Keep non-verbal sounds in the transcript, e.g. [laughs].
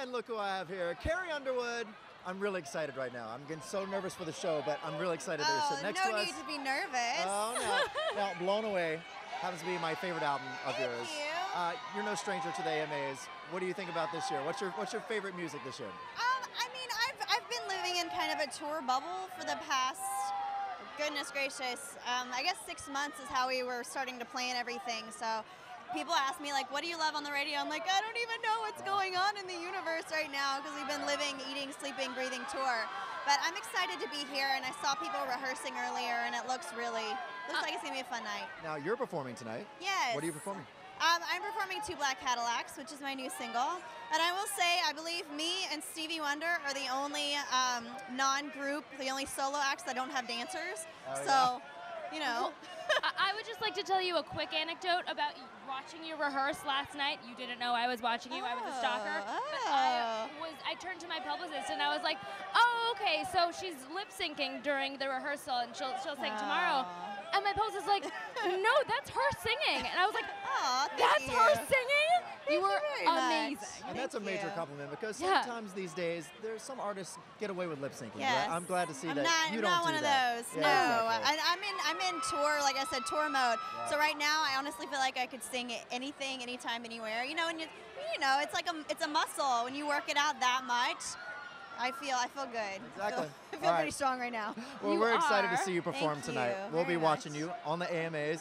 And look who I have here, Carrie Underwood. I'm really excited right now. I'm getting so nervous for the show, but I'm really excited that you're Oh, sitting next no to us. No need to be nervous. Oh no! [laughs] now, Blown Away happens to be my favorite album of Thank yours. you. Uh, you're no stranger to the AMAs. What do you think about this year? What's your What's your favorite music this year? Um, I mean, I've, I've been living in kind of a tour bubble for the past, goodness gracious, um, I guess six months is how we were starting to plan everything. So people ask me, like, what do you love on the radio? I'm like, I don't even know what's going on in the universe right now because we've been living, eating, sleeping, breathing tour. But I'm excited to be here, and I saw people rehearsing earlier, and it looks really, looks like it's gonna be a fun night. Now you're performing tonight. Yes. What are you performing? Um, I'm performing Two Black Cadillacs, which is my new single. And I will say, I believe me and Stevie Wonder are the only um, non group, the only solo acts that don't have dancers. Oh, so, you know. [laughs] I, I would just like to tell you a quick anecdote about y- watching you rehearse last night. You didn't know I was watching you. I was a stalker. Oh, But I oh. was. I turned to my publicist and I was like, "Oh, okay. So she's lip syncing during the rehearsal, and she'll she'll sing tomorrow." And my publicist is like, "No, that's her singing." And I was like, Aw, thank "That's you. her singing." Thank you were you very much. amazing. And that's a major you. compliment because Yeah. sometimes these days there's some artists get away with lip syncing. but Yes. I'm glad to see I'm that not, you I'm don't not do one of that. Yeah, no, exactly. I'm in I'm in tour, like I said, tour mode. So right now, I honestly feel like I could sing anything, anytime, anywhere. You know, and you, you know, it's like a it's a muscle. When you work it out that much, I feel I feel good. Exactly. I feel, [laughs] I feel pretty right. strong right now. Well, You we're excited to see you perform Thank tonight. you we'll be watching much. you on the AMAs.